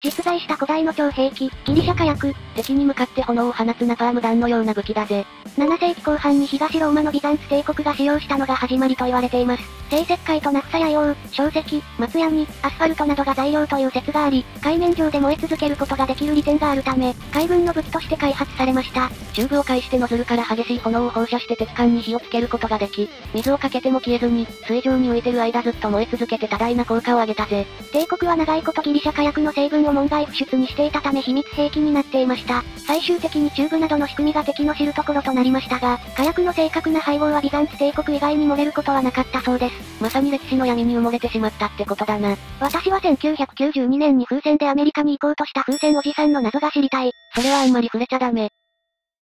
実在した古代の超兵器、ギリシャ火薬。敵に向かって炎を放つナパーム弾のような武器だぜ。7世紀後半に東ローマのビザンツ帝国が使用したのが始まりと言われています。生石灰とナフサや硫黄、硝石、松ヤニ、アスファルトなどが材料という説があり、海面上で燃え続けることができる利点があるため、海軍の武器として開発されました。チューブを介してノズルから激しい炎を放射して鉄管に火をつけることができ、水をかけても消えずに、水上に浮いてる間ずっと燃え続けて多大な効果を上げたぜ。帝国は長いことギリシャ火薬の成分を門外不出にしていたため秘密兵器になっていました。最終的にチューブなどの仕組みが敵の知るところとなりりましたが、火薬の正確な配合はビザンツ帝国以外に漏れることはなかったそうです。まさに歴史の闇に埋もれてしまったってことだな。私は1992年に風船でアメリカに行こうとした風船おじさんの謎が知りたい。それはあんまり触れちゃダメ。